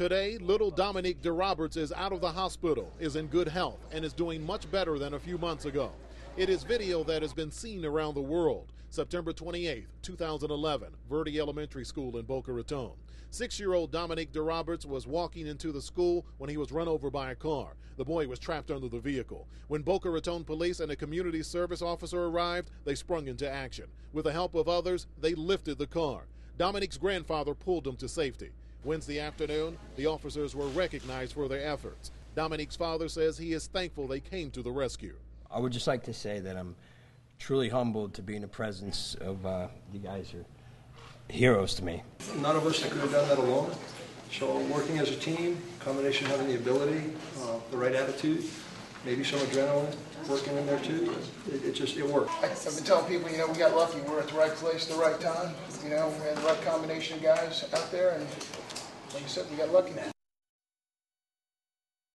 Today, little Dominic DeRoberts is out of the hospital, is in good health, and is doing much better than a few months ago. It is video that has been seen around the world. September 28, 2011, Verde Elementary School in Boca Raton. Six year old Dominic DeRoberts was walking into the school when he was run over by a car. The boy was trapped under the vehicle. When Boca Raton police and a community service officer arrived, they sprung into action. With the help of others, they lifted the car. Dominic's grandfather pulled him to safety. Wednesday afternoon, the officers were recognized for their efforts. Dominic's father says he is thankful they came to the rescue. I would just like to say that I'm truly humbled to be in the presence of uh, you guys are heroes to me. None of us could have done that alone. So working as a team, combination having the ability, uh, the right attitude, maybe some adrenaline working in there too. It, it just it worked. I've been telling people, you know, we got lucky. We're at the right place at the right time. You know, we had the right combination of guys out there, and like I said, we got lucky.